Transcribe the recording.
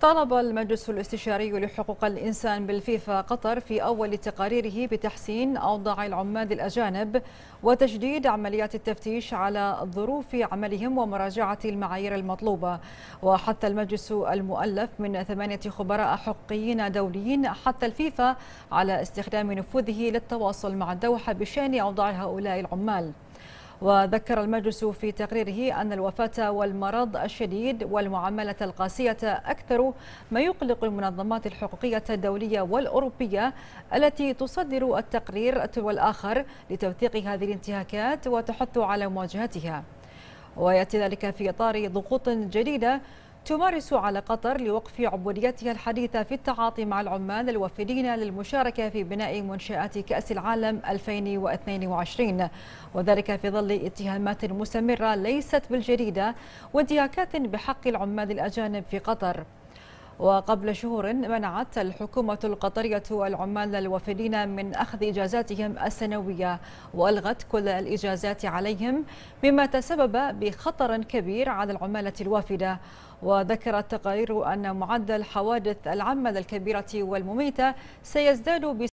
طالب المجلس الاستشاري لحقوق الإنسان بالفيفا قطر في أول تقاريره بتحسين أوضاع العمال الأجانب وتجديد عمليات التفتيش على ظروف عملهم ومراجعة المعايير المطلوبة. وحث المجلس المؤلف من ثمانية خبراء حقوقيين دوليين حتى الفيفا على استخدام نفوذه للتواصل مع الدوحة بشأن أوضاع هؤلاء العمال. وذكر المجلس في تقريره أن الوفاة والمرض الشديد والمعاملة القاسية أكثر ما يقلق المنظمات الحقوقية الدولية والأوروبية التي تصدر التقرير والآخر لتوثيق هذه الانتهاكات وتحث على مواجهتها. ويأتي ذلك في إطار ضغوط جديدة تمارس على قطر لوقف عبوديتها الحديثة في التعاطي مع العمال الوافدين للمشاركة في بناء منشآت كأس العالم 2022 وذلك في ظل اتهامات مستمرة ليست بالجديدة وانتهاكات بحق العمال الأجانب في قطر. وقبل شهور منعت الحكومة القطرية العمال الوافدين من أخذ إجازاتهم السنوية وألغت كل الإجازات عليهم مما تسبب بخطر كبير على العمالة الوافدة. وذكرت التقارير أن معدل حوادث العمل الكبيرة والمميتة سيزداد